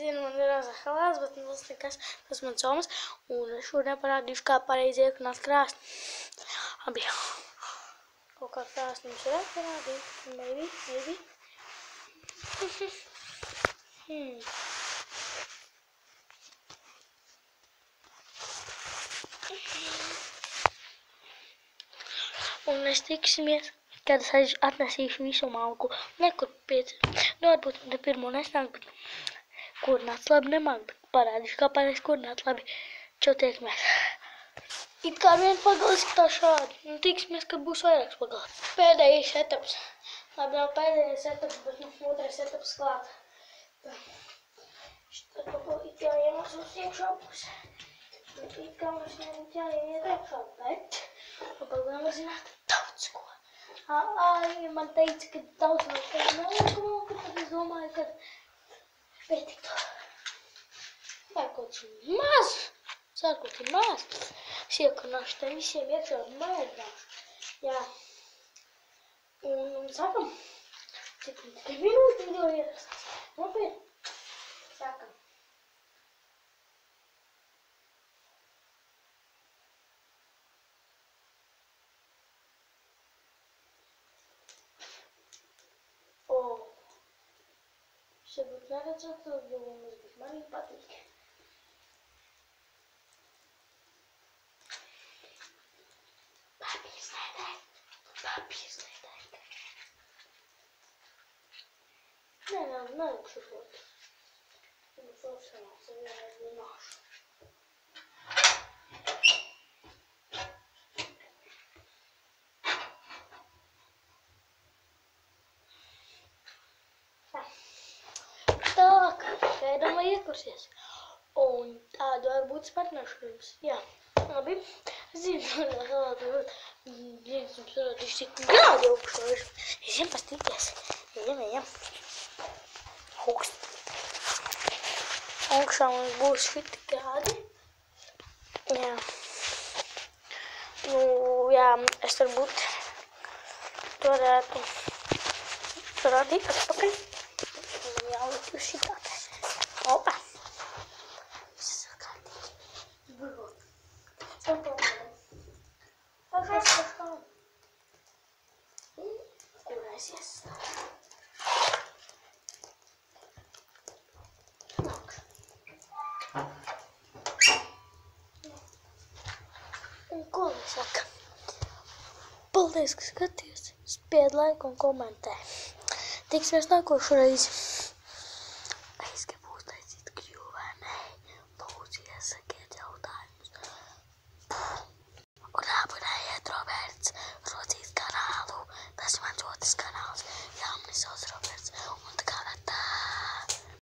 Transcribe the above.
zinu, man ir rozā halās, bet nu, tas nekas, tas mans somas. Un es šodien parādīšu, kā pareizi iekrināt krāsni. Abi. Kaut kā krāsni jums varētu parādīt. Maybe, maybe. hmm. Un mēs tiksimies, kad es atnesīšu visu malku. Nekur pēc, nu varbūt pirmo nesnāk, bet kurnāts labi nemāk, bet parādīšu, kā pareizi kurnāt labi. Čau tiekamies. It kā vien pagals tā šādi. Nu, tiksimies, kad būs vairāks pagals. Pēdējais etaps. Labi, nav pēdējais etaps, bet nu, otrais etaps klāt. Šitā it kā iemās uz iekšā pusē. It kā mums nebūtu jāiet iekšā, bet pagaidām zināt daudz ko. Ai, man teica, ka daudz no tā nelieku malku, tad es domāju, ka Опять кто? Так вот, маз. Так вот, маз. Все, конечно, там все метры обманули. Я он сам, типа, три минуты делаю. Leider zurückgezogen, muss ich mal den Button kennen. Papi ist nicht Papi ist nicht No, no, nein, zu gut. Ich muss aufschauen, so wie er mir nachschaut. Iekursies. Un tādu varbūt spartināšu jums. Jā, labi. Zinu, tādu viens jums varētu tik gādi augšā. Ejam pastīties. Ejam, ejam. Augst. Augšā mums būs šiti gādi. Jā. Nu, jā, es varbūt varētu parādīt atpakaļ. Man jāliek uz šitā. Aizies? Nāk. Un ko lai saka? Paldies, ka skaties. Spied laiku un komentē. Tiksimies nākošu reizi. Kanālu. Tas